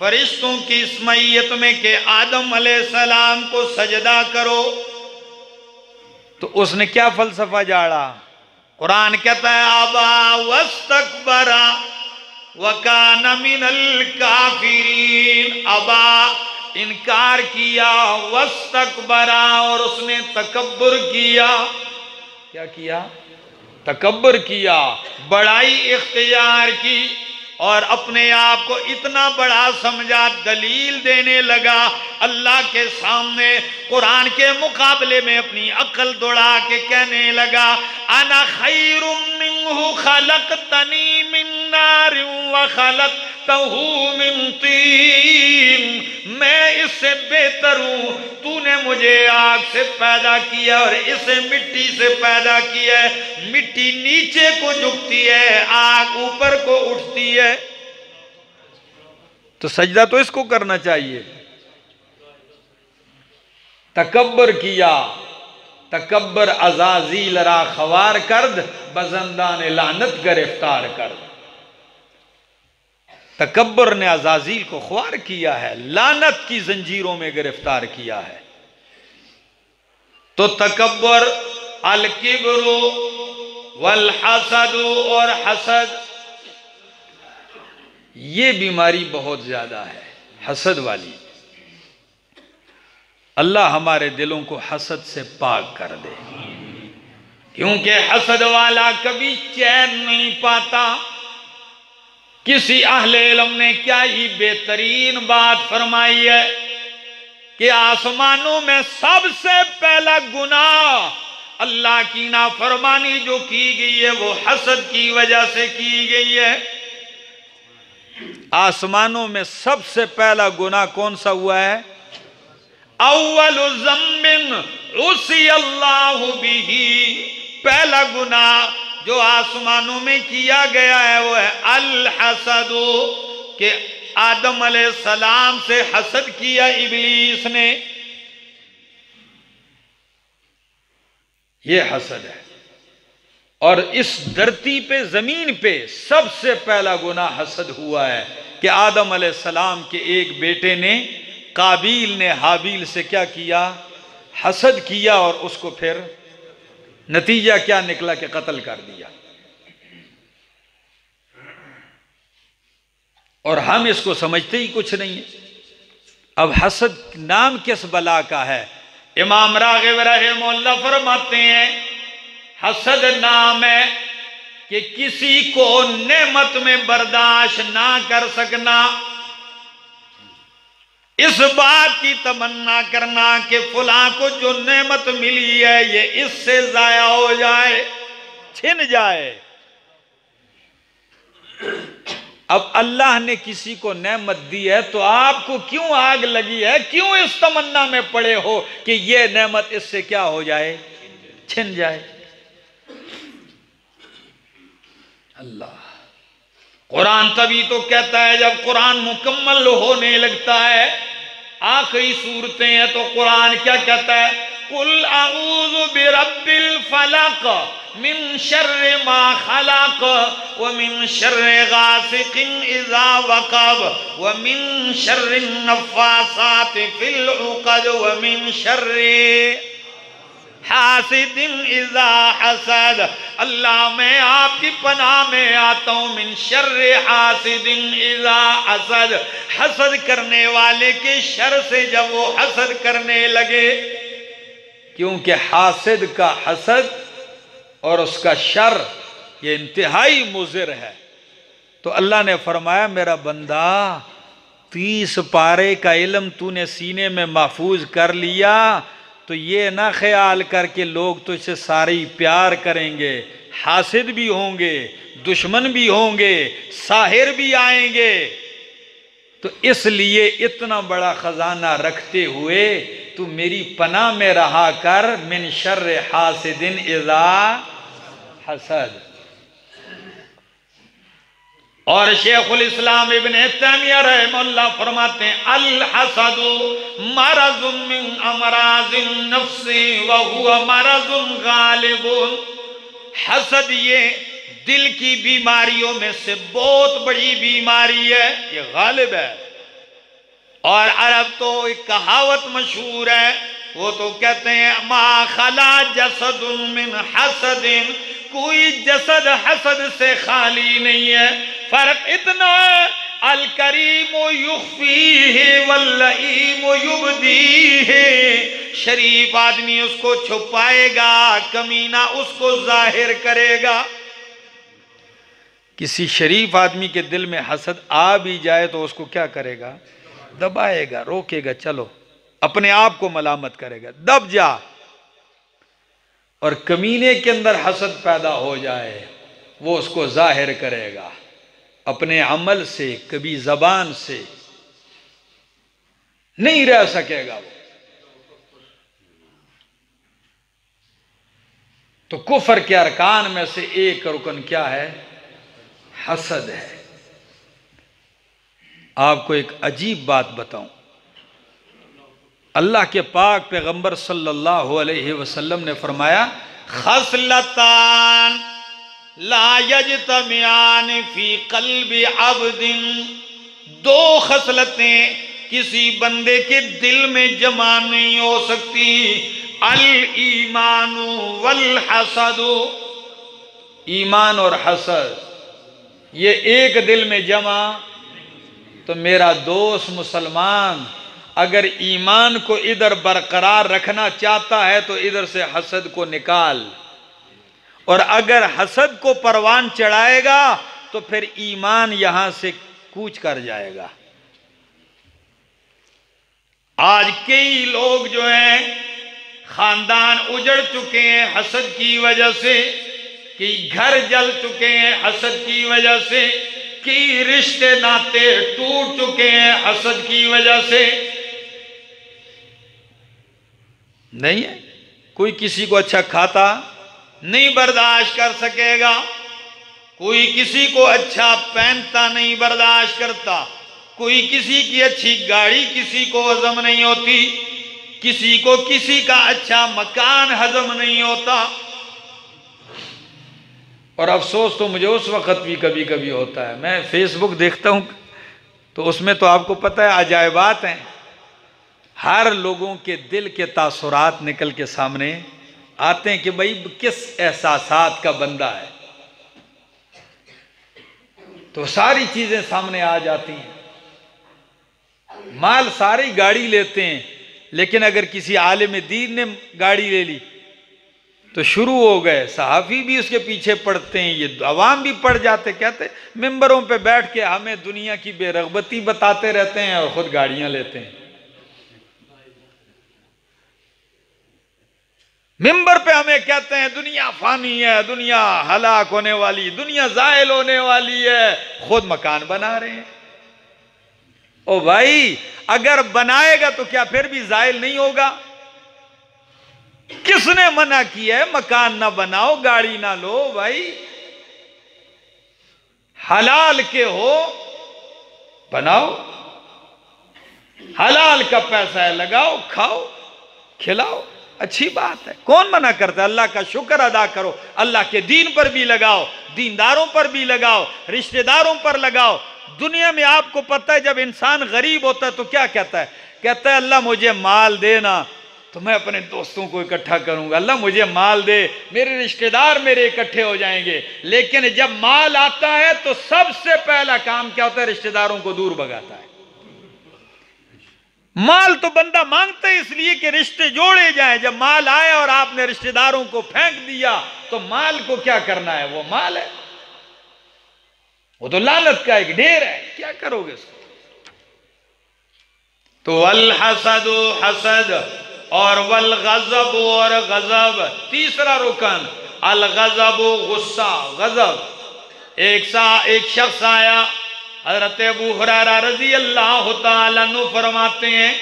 फरिश्तों की इस मैयत में के आदम सलाम को सजदा करो। तो उसने क्या फलसफा जाड़ा? कुरान कहता है आबा वस्तकबरा वकान मिनल काफिरीन। अबा इनकार किया वस्तकबरा और उसने तकबर किया। क्या किया? तकबर किया बड़ाई इख्तियार की। और अपने आप को इतना बड़ा समझा दलील देने लगा अल्लाह के सामने कुरान के मुकाबले में अपनी अकल दौड़ा के कहने लगा, अना खैरुम खलक तनी मिन्नार खलक मैं इससे बेहतर हूँ, तूने मुझे आग से पैदा किया और इसे मिट्टी से पैदा किया मिट्टी नीचे को झुकती है, आग ऊपर को उठती है। तो सजदा तो इसको करना चाहिए। तकबर किया तकबर अजाजी रा खवार कर्द बजंदा ने लानत गिरफ़्तार कर्द तकबर ने अजाजील को ख्वार किया है, लानत की जंजीरों में गिरफ़्तार किया है तो तकबर अलकिबरू वल हसदु और हसद, ये बीमारी बहुत ज़्यादा है, हसद वाली। अल्लाह हमारे दिलों को हसद से पाक कर दे। क्योंकि हसद वाला कभी चैन नहीं पाता। किसी अहले इलम ने क्या ही बेहतरीन बात फरमाई है कि आसमानों में सबसे पहला गुनाह अल्लाह की नाफरमानी जो की गई है, वो हसद की वजह से की गई है। आसमानों में सबसे पहला गुनाह कौन सा हुआ है? अव्वल जम्बिन उसी अल्लाह भी पहला गुना जो आसमानों में किया गया है, वो है अल हसदो के आदम सलाम से हसद किया इबलीस ने। ये हसद है। और इस धरती पे, ज़मीन पे सबसे पहला गुना हसद हुआ है कि आदम सलाम के एक बेटे ने काबिल ने हाबिल से क्या किया? हसद किया और उसको फिर नतीजा क्या निकला कि कत्ल कर दिया? और हम इसको समझते ही कुछ नहीं है। अब हसद नाम किस बला का है? इमाम रागिब रहे फरमाते हैं, हसद नाम है कि किसी को नेमत में बर्दाश्त ना कर सकना। इस बात की तमन्ना करना कि फुला को जो नेमत मिली है, ये इससे जाया हो जाए, छिन जाए। अब अल्लाह ने किसी को नेमत दी है तो आपको क्यों आग लगी है? क्यों इस तमन्ना में पड़े हो कि ये नेमत इससे क्या हो जाए? छिन जाए। अल्लाह। कुरान तभी तो कहता है जब कुरान मुकम्मल होने लगता है। आखिरी सूरतें हैं तो कुरान क्या कहता है? कुल आऊज बिरबिल फलक मिन शर्र मा खलक व मिन शर्र गासिकिन इजा वकब व मिन शर्र नफासात फिल उकद व मिन शर्र हासिदिन इजा हसद। अल्लाह, मैं आपकी पनाह में आता हूँ, मिन शर्र हासिदिन इजा हसद। हसद करने वाले के शर से जब वो हसद करने लगे, क्योंकि हासिद का हसद और उसका शर, ये इंतहाई मुजिर है। तो अल्लाह ने फरमाया, मेरा बंदा, तीस पारे का इलम तूने सीने में महफूज कर लिया तो ये ना ख्याल करके लोग तो इसे सारे ही प्यार करेंगे। हासिद भी होंगे, दुश्मन भी होंगे, साहिर भी आएँगे। तो इसलिए इतना बड़ा खजाना रखते हुए तू मेरी पना में रहा कर, मिन शर्र हासिदिन इजा हसद। और शेखुल इस्लाम इबन तैमिया रहमल्ला फरमाते हैं अल हसदु मरजुम मिन अमराजिन नफ्सी व हुवा मरजुम गालिबुन। हसद ये दिल की बीमारियों में से बहुत बड़ी बीमारी है, ये गालिब है। और अरब तो एक कहावत मशहूर है वो तो कहते हैं, मा खला जसदुन मिन हसदिन। कोई जसद हसद से खाली नहीं है। फ़र्क इतना है अल करीम शरीफ आदमी उसको छुपाएगा, कमीना उसको ज़ाहिर करेगा। किसी शरीफ आदमी के दिल में हसद आ भी जाए तो उसको क्या करेगा? दबाएगा, रोकेगा, चलो अपने आप को मलामत करेगा। दब जा। और कमीने के अंदर हसद पैदा हो जाए, वो उसको ज़ाहिर करेगा। अपने अमल से, कभी जबान से नहीं रह सकेगा वो। तो कुफर के अरकान में से एक रुकन क्या है? हसद है। आपको एक अजीब बात बताऊँ। अल्लाह के पाक पैगंबर सल्लल्लाहु अलैहि वसल्लम ने फरमाया, खसलतान लायजतमियान फ़ी कल्ब अबदिन। दो खसलतें किसी बंदे के दिल में जमा नहीं हो सकती। अल ईमानु वल हसदु। ईमान और हसद, ये एक दिल में जमा तो मेरा दोस्त मुसलमान अगर ईमान को इधर बरकरार रखना चाहता है तो इधर से हसद को निकाल। और अगर हसद को परवान चढ़ाएगा तो फिर ईमान यहाँ से कूच कर जाएगा। आज कई लोग जो हैं, खानदान उजड़ चुके हैं हसद की वजह से कि घर जल चुके हैं हसद की वजह से कि रिश्ते नाते टूट चुके हैं हसद की वजह से। नहीं है। कोई किसी को अच्छा खाता नहीं, बर्दाश्त कर सकेगा। कोई किसी को अच्छा पहनता नहीं, बर्दाश्त करता। कोई किसी की अच्छी गाड़ी किसी को हजम नहीं होती। किसी को किसी का अच्छा मकान हजम नहीं होता। और अफसोस तो मुझे उस वक़्त भी कभी कभी होता है। मैं फेसबुक देखता हूँ तो उसमें तो आपको पता है अजायबात हैं। हर लोगों के दिल के तासुरात निकल के सामने आते हैं कि भाई, किस एहसास का बंदा है? तो सारी चीज़ें सामने आ जाती हैं। माल सारी गाड़ी लेते हैं, लेकिन अगर किसी आलिम दीन ने गाड़ी ले ली तो शुरू हो गए। सहाफ़ी भी उसके पीछे पड़ते हैं, ये अवाम भी पड़ जाते, कहते मेंबरों पे बैठ के हमें दुनिया की बेरगबती बताते रहते हैं और ख़ुद गाड़ियाँ लेते हैं। मिंबर पे हमें कहते हैं, दुनिया फानी है, दुनिया हलाक होने वाली, दुनिया जायल होने वाली है। खुद मकान बना रहे हैं। ओ भाई, अगर बनाएगा तो क्या फिर भी जायल नहीं होगा? किसने मना किया है, मकान ना बनाओ, गाड़ी ना लो भाई? हलाल के हो, बनाओ। हलाल का पैसा है, लगाओ, खाओ, खिलाओ। अच्छी बात है। कौन मना करता है? अल्लाह का शुक्र अदा करो। अल्लाह के दीन पर भी लगाओ, दीनदारों पर भी लगाओ, रिश्तेदारों पर लगाओ। दुनिया में आपको पता है, जब इंसान गरीब होता है तो क्या कहता है? कहता है, अल्लाह मुझे माल देना तो मैं अपने दोस्तों को इकट्ठा करूँगा। अल्लाह मुझे माल दे, मेरे रिश्तेदार मेरे इकट्ठे हो जाएँगे। लेकिन जब माल आता है तो सबसे पहला काम क्या होता है? रिश्तेदारों को दूर भगाता है। माल तो बंदा माँगता है, इसलिए कि रिश्ते जोड़े जाए। जब माल आए और आपने रिश्तेदारों को फेंक दिया तो माल को क्या करना है? वो माल है। वो तो लालच का एक ढेर है। क्या करोगे उसको? तो अल हसद हसद और वल गजब और गजब। तीसरा रुकन, अल गजब गुस्सा, गजब। एक सा, एक शख्स आया हज़रत अबू हुरारा रज़ी अल्लाह तु फरमाते हैं,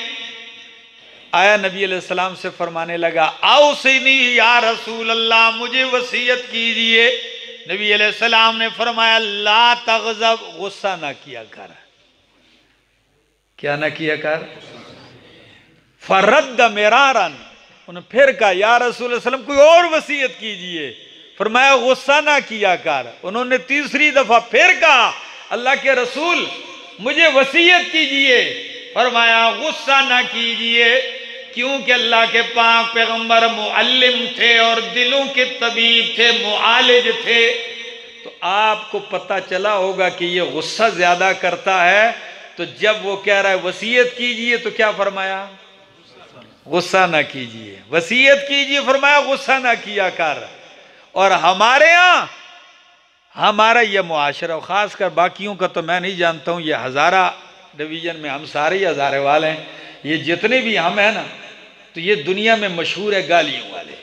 आया नबी सलाम से फरमाने लगा, आओ नहीं या रसूल अल्लाह मुझे वसीयत कीजिए। नबी सलाम ने फरमाया, ला तगजब, गुस्सा ना किया कर। क्या ना किया कर? फरद मेरारन। उन्हें फिर कहा, या रसूल सलम, कोई और वसीयत कीजिए। फरमाया, गुस्सा ना किया कर। उन्होंने तीसरी दफ़ा फिर कहा अल्लाह के रसूल, मुझे वसीयत कीजिए। फरमाया, गुस्सा ना कीजिए, क्योंकि अल्लाह के पाक पैगंबर मुअल्लिम थे और दिलों के तबीब थे, मुआलिज थे। तो आपको पता चला होगा कि ये गुस्सा ज़्यादा करता है। तो जब वो कह रहा है, वसीयत कीजिए तो क्या फरमाया? गुस्सा ना कीजिए। वसीयत कीजिए, फरमाया, गुस्सा ना किया कर। और हमारे यहाँ हमारा ये मुआशरा ख़ास कर बाकियों का तो मैं नहीं जानता हूँ, ये हज़ारा डिवीज़न में हम सारे ही हज़ारे वाले हैं। ये जितने भी हम हैं ना तो ये दुनिया में मशहूर है गालियों वाले।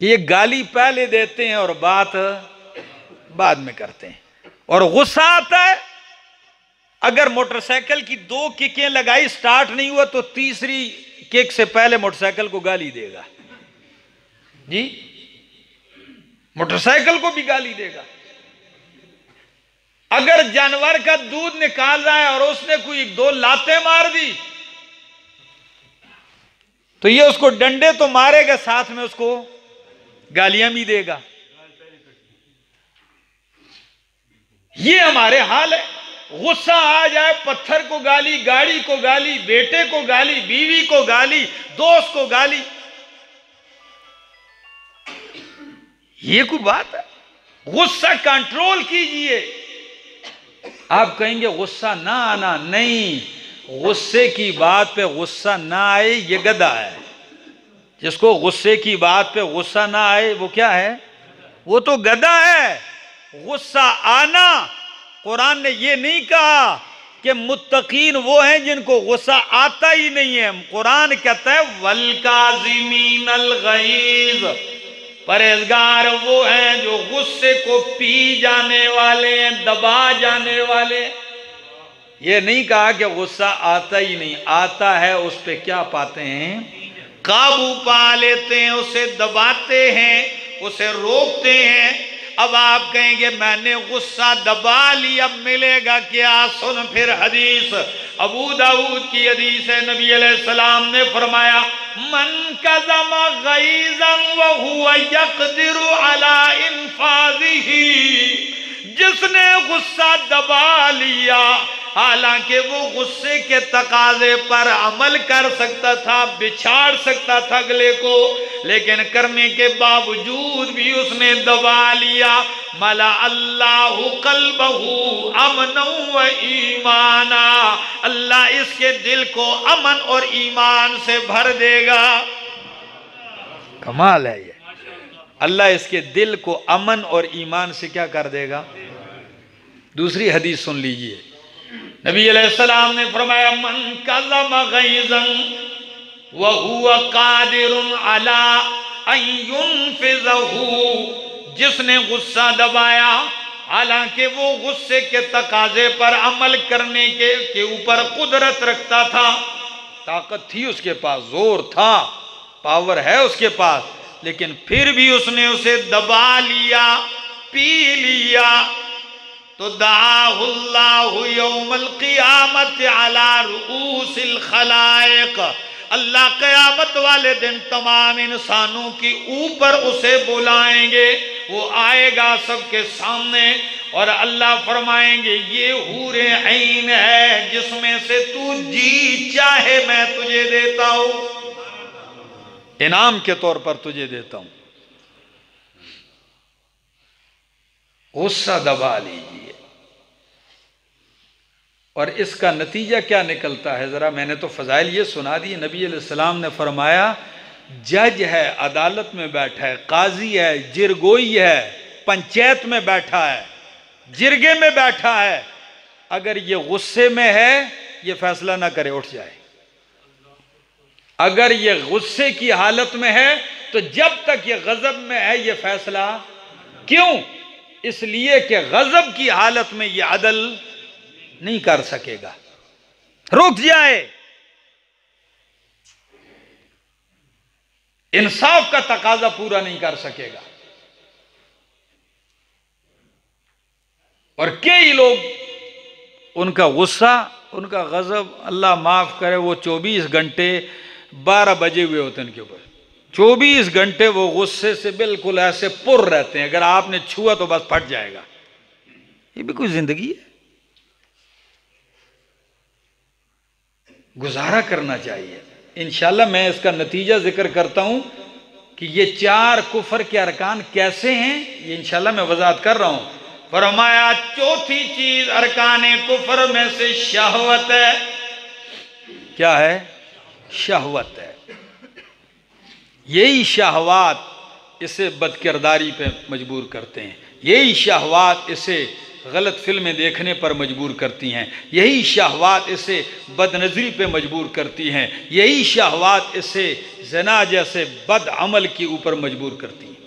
ये गाली पहले देते हैं और बात बाद में करते हैं। और गुस्सा आता है, अगर मोटरसाइकिल की दो किकें लगाई, स्टार्ट नहीं हुआ तो तीसरी किक से पहले मोटरसाइकिल को गाली देगा। जी? मोटरसाइकिल को भी गाली देगा। अगर जानवर का दूध निकाल रहा है और उसने कोई दो लाते मार दी तो ये उसको डंडे तो मारेगा, साथ में उसको गालियाँ भी देगा। ये हमारे हाल है। गुस्सा आ जाए, पत्थर को गाली, गाड़ी को गाली, बेटे को गाली, बीवी को गाली, दोस्त को गाली। ये कोई बात है? गुस्सा कंट्रोल कीजिए। आप कहेंगे, गुस्सा ना आना, नहीं। गुस्से की बात पे गुस्सा ना आए, ये गदा है। जिसको गुस्से की बात पे गुस्सा ना आए, वो क्या है? वो तो गदा है। गुस्सा आना, कुरान ने ये नहीं कहा कि मुत्तकीन वो हैं जिनको गुस्सा आता ही नहीं है। कुरान कहता है, वल काजिमीन अल परहेजगार वो हैं जो गुस्से को पी जाने वाले हैं, दबा जाने वाले ये नहीं कहा कि गुस्सा आता ही नहीं, आता है, उस पर क्या पाते हैं? काबू पा लेते हैं, उसे दबाते हैं, उसे रोकते हैं अब आप कहेंगे, मैंने गुस्सा दबा लिया मिलेगा क्या? सुन फिर हदीस। अबू दाऊद की हदीस है, नबी सलाम ने फरमाया, मन कदम जमा गईजम अला जिसने गुस्सा दबा लिया हालाँकि वो गुस्से के तकाजे पर अमल कर सकता था, बिछाड़ सकता था अगले को, लेकिन करने के बावजूद भी उसने दबा लिया। मला अल्लाह कल बहू अमन व ईमाना। अल्लाह इसके दिल को अमन और ईमान से भर देगा। कमाल है ये। अल्लाह इसके दिल को अमन और ईमान से क्या कर देगा? दूसरी हदीस सुन लीजिए। नबी सलाम ने फरमाया, मन कलम गईजन वह कादिर अला जिसने गुस्सा दबाया, हालाँकि वो गुस्से के तकाजे पर अमल करने के के ऊपर कुदरत रखता था। ताकत थी उसके पास, ज़ोर था, पावर है उसके पास, लेकिन फिर भी उसने उसे दबा लिया, पी लिया। तो रूसिल खलायक। अल्लाह क़यामत वाले दिन तमाम इंसानों की ऊपर उसे बुलाएँगे, वो आएगा सबके सामने और अल्लाह फरमाएँगे, ये हूरे ऐन है जिसमें से तू जी चाहे, मैं तुझे देता हूँ। इनाम के तौर पर तुझे देता हूँ। गुस्सा दबा लीजिए। और इसका नतीजा क्या निकलता है? ज़रा मैंने तो फ़जाइल ये सुना दी, नबी सलाम ने फरमाया, जज है, अदालत में बैठा है, काजी है, जिरगोई है, पंचायत में बैठा है, जिरगे में बैठा है। अगर ये गुस्से में है, ये फैसला ना करे, उठ जाए। अगर ये गुस्से की हालत में है तो जब तक ये गजब में है, ये फैसला क्यों? इसलिए कि गजब की हालत में ये अदल नहीं कर सकेगा। रुक जाए। इंसाफ का तकाजा पूरा नहीं कर सकेगा। और कई लोग, उनका गुस्सा, उनका गजब, अल्लाह माफ़ करे, वो 24 घंटे 12 बजे हुए होते हैं उनके ऊपर। 24 घंटे वो गुस्से से बिल्कुल ऐसे पुर रहते हैं। अगर आपने छुआ तो बस फट जाएगा। ये भी कोई ज़िंदगी है। गुजारा करना चाहिए। इनशाला मैं इसका नतीजा ज़िक्र करता हूँ कि ये चार कुफर के अरकान कैसे हैं, ये इनशाला मैं वजात कर रहा हूँ। फरमाया, चौथी चीज़ अरकान कुफर में से शहवत है। क्या है? शहवत है। यही शहवात इसे बदकिरदारी पे मजबूर करते हैं। यही शहवात इसे गलत फ़िल्में देखने पर मजबूर करती हैं। यही शाहवात इसे बदनज़री पे मजबूर करती हैं। यही शाहवात इसे जना जैसे बद अमल के ऊपर मजबूर करती हैं।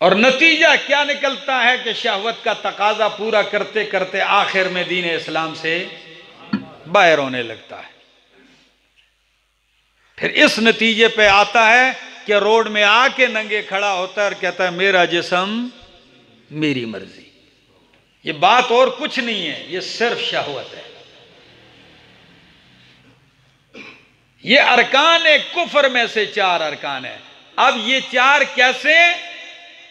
और नतीजा क्या निकलता है कि शहवत का तकाजा पूरा करते करते आखिर में दीन इस्लाम से बाहर होने लगता है। फिर इस नतीजे पे आता है कि रोड में आके नंगे खड़ा होता है और कहता है, मेरा जिसम मेरी मर्ज़ी। ये बात और कुछ नहीं है, ये सिर्फ़ शहवत है। ये अरकान कुफर में से चार अरकान है। अब ये चार कैसे?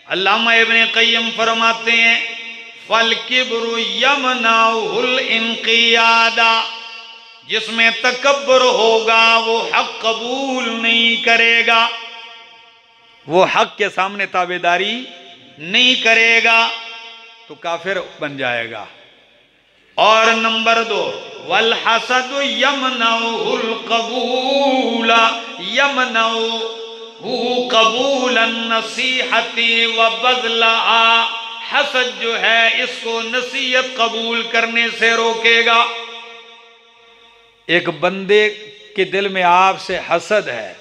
अल्लामा इबन कयम फरमाते हैं फल किब्रु यमनाउल इनकियादा। जिसमें तकबर होगा, वो हक कबूल नहीं करेगा। वो हक के सामने ताबेदारी नहीं करेगा तो काफिर बन जाएगा। और नंबर दो, वल हसद यमनउल कबूला यमनउ कबूल नसीहती व बदला हसद जो है इसको नसीहत कबूल करने से रोकेगा। एक बंदे के दिल में आपसे हसद है,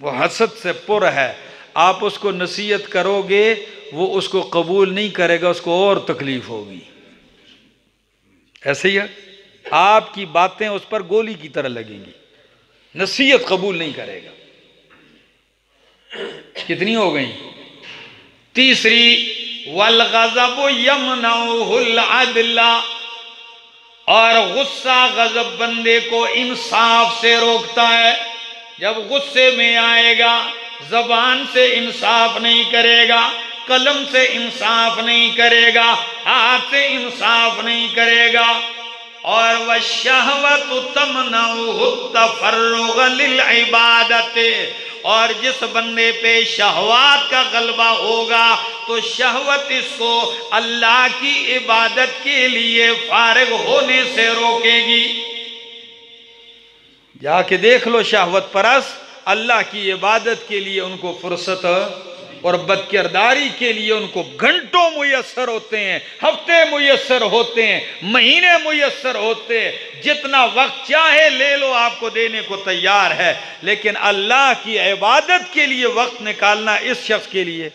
वो हसद से पुर है आप उसको नसीहत करोगे, वो उसको कबूल नहीं करेगा, उसको और तकलीफ़ होगी। ऐसे ही है। आपकी बातें उस पर गोली की तरह लगेंगी। नसीहत कबूल नहीं करेगा। कितनी हो गई? तीसरी, वल गजब यमनउल अदला। और गुस्सा गजब बंदे को इंसाफ से रोकता है। जब गुस्से में आएगा जबान से इंसाफ नहीं करेगा, कलम से इंसाफ नहीं करेगा, हाथ से इंसाफ नहीं करेगा। और वह शहवत इबादत। और जिस बंदे पे शहवात का गलबा होगा तो शहवत इसको अल्लाह की इबादत के लिए फारग होने से रोकेगी। जाके देख लो शहवत परस अल्लाह की इबादत के लिए उनको फुर्सत और बदकिरदारी के लिए उनको घंटों मुयसर होते हैं, हफ़्ते मुयसर होते हैं, महीने मुयसर होते हैं। जितना वक्त चाहे ले लो, आपको देने को तैयार है। लेकिन अल्लाह की इबादत के लिए वक्त निकालना इस शख्स के लिए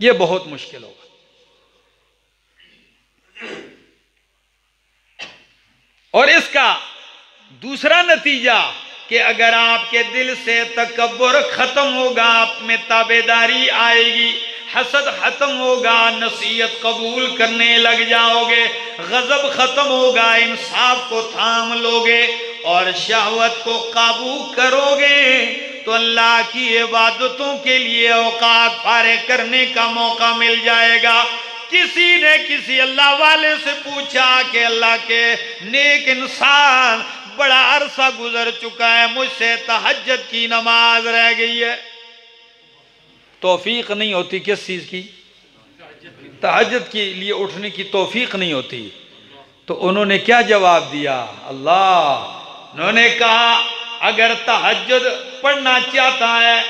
यह बहुत मुश्किल होगा। और इसका दूसरा नतीजा कि अगर आपके दिल से तकबर खत्म होगा, आप में ताबेदारी आएगी। हसद खत्म होगा, नसीहत कबूल करने लग जाओगे। गजब खत्म होगा, इंसाफ को थाम लोगे और शहवत को काबू करोगे। तो अल्लाह की इबादतों के लिए औकात फारे करने का मौका मिल जाएगा। किसी ने किसी अल्लाह वाले से पूछा कि अल्लाह के नेक इंसान बड़ा अरसा गुजर चुका है, मुझसे तहजद की नमाज़ रह गई है। तोफीक नहीं होती किस चीज़ की? तहजद के लिए उठने की तोफीक नहीं होती। तो उन्होंने क्या जवाब दिया? अल्लाह, उन्होंने कहा, अगर तहजद पढ़ना चाहता है,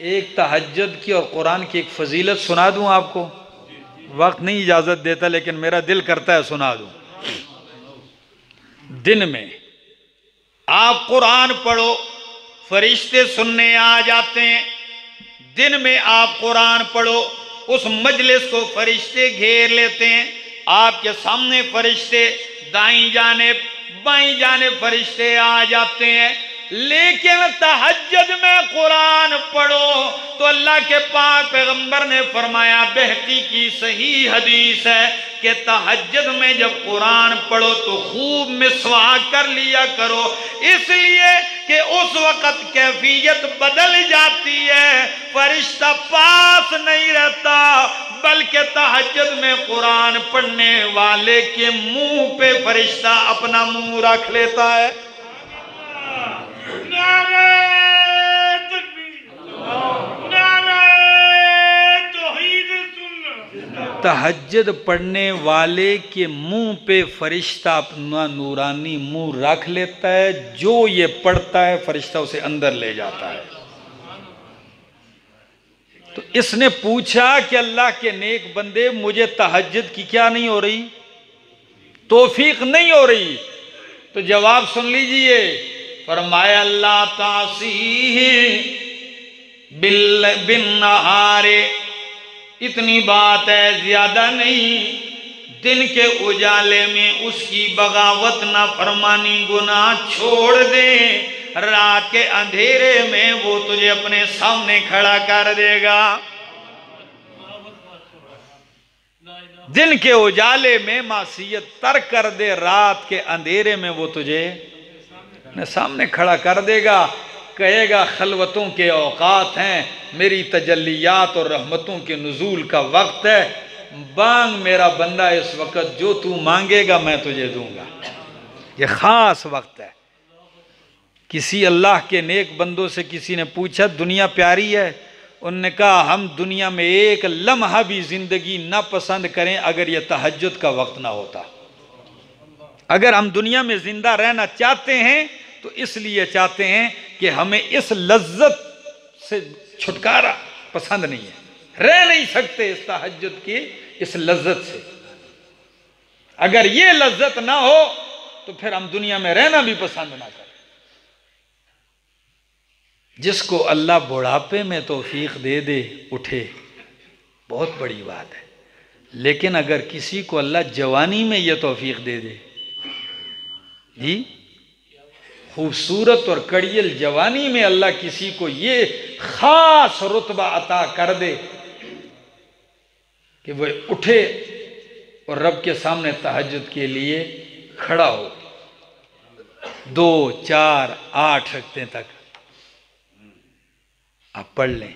एक तहजद की और कुरान की एक फजीलत सुना दूँ आपको? वक्त नहीं इजाज़त देता, लेकिन मेरा दिल करता है सुना दूँ। दिन में आप कुरान पढ़ो, फरिश्ते सुनने आ जाते हैं। दिन में आप कुरान पढ़ो, उस मजलिस को फरिश्ते घेर लेते हैं। आपके सामने फरिश्ते दाई जाने बाई जाने फरिश्ते आ जाते हैं। लेकिन तहजद में कुरान पढ़ो तो अल्लाह के पाक पैगंबर ने फरमाया बेहती की सही हदीस है कि तहजद में जब कुरान पढ़ो तो खूब मिसवा कर लिया करो। इसलिए कि उस वक़्त कैफियत बदल जाती है, फरिश्ता पास नहीं रहता, बल्कि तहजद में कुरान पढ़ने वाले के मुँह पे फरिश्ता अपना मुँह रख लेता है। तहजद पढ़ने वाले के मुँह पे फरिश्ता अपना नूरानी मुँह रख लेता है, जो ये पढ़ता है, फरिश्ता उसे अंदर ले जाता है। तो इसने पूछा कि अल्लाह के नेक बंदे, मुझे तहजद की क्या नहीं हो रही? तोफीक नहीं हो रही? तो जवाब सुन लीजिए, फरमाया अल्लाह तासी बिल बिन इतनी बात है, ज़्यादा नहीं। दिन के उजाले में उसकी बगावत ना फरमानी गुना छोड़ दे। रात के अंधेरे में वो तुझे अपने सामने खड़ा कर देगा। दिन के उजाले में मासीत तर कर दे। रात के अंधेरे में वो तुझे सामने खड़ा कर देगा। कहेगा, खलवतों के औकात हैं, मेरी तजल्लियात और रहमतों के नजूल का वक्त है। बांग मेरा बंदा इस वक्त जो तू मांगेगा, मैं तुझे दूँगा। ये ख़ास वक्त है। किसी अल्लाह के नेक बंदों से किसी ने पूछा, दुनिया प्यारी है? उनने कहा, हम दुनिया में एक लम्हा भी ज़िंदगी ना पसंद करें अगर यह तहजद का वक्त ना होता। अगर हम दुनिया में ज़िंदा रहना चाहते हैं तो इसलिए चाहते हैं कि हमें इस लज्जत से छुटकारा पसंद नहीं है। रह नहीं सकते इस तहजद की, इस लज्जत से। अगर ये लज्जत ना हो तो फिर हम दुनिया में रहना भी पसंद ना करें। जिसको अल्लाह बुढ़ापे में तोफीक दे दे, उठे। बहुत बड़ी बात है। लेकिन अगर किसी को अल्लाह जवानी में यह तोफीक दे दे, जी खूबसूरत और कड़ियल जवानी में अल्लाह किसी को ये खास रुतबा अता कर दे कि वह उठे और रब के सामने तहजद के लिए खड़ा हो। दो, चार, आठ रखते तक। आप पढ़ लें,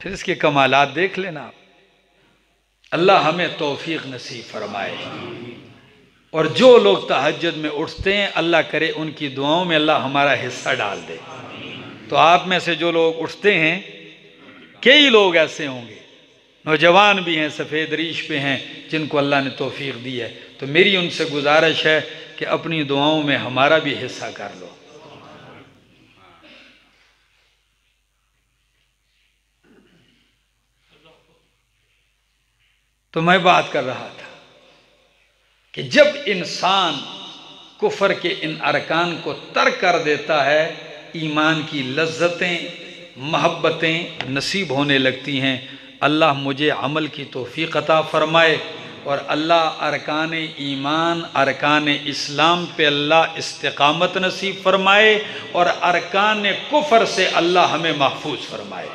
फिर इसके कमालात देख लेना आप। अल्लाह हमें तोफीक नसीब फरमाए। और जो लोग तहजद में उठते हैं, अल्लाह करे उनकी दुआओं में अल्लाह हमारा हिस्सा डाल दे। तो आप में से जो लोग उठते हैं, कई लोग ऐसे होंगे। नौजवान भी हैं, सफ़ेद रीश पे हैं, जिनको अल्लाह ने तोफ़ी दी है। तो मेरी उनसे गुजारिश है कि अपनी दुआओं में हमारा भी हिस्सा कर लो। तो मैं बात कर रहा था। कि जब इंसान कुफर के इन अरकान को तर कर देता है, ईमान की लज्जतें, महब्बतें नसीब होने लगती हैं। अल्लाह मुझे अमल की तोफ़ी अता फ़रमाए और अल्लाह अरकान ईमान, अरकान इस्लाम पे अल्लाह इस्तकामत नसीब फरमाए और अरकान कुफर से अल्लाह हमें महफूज फरमाए।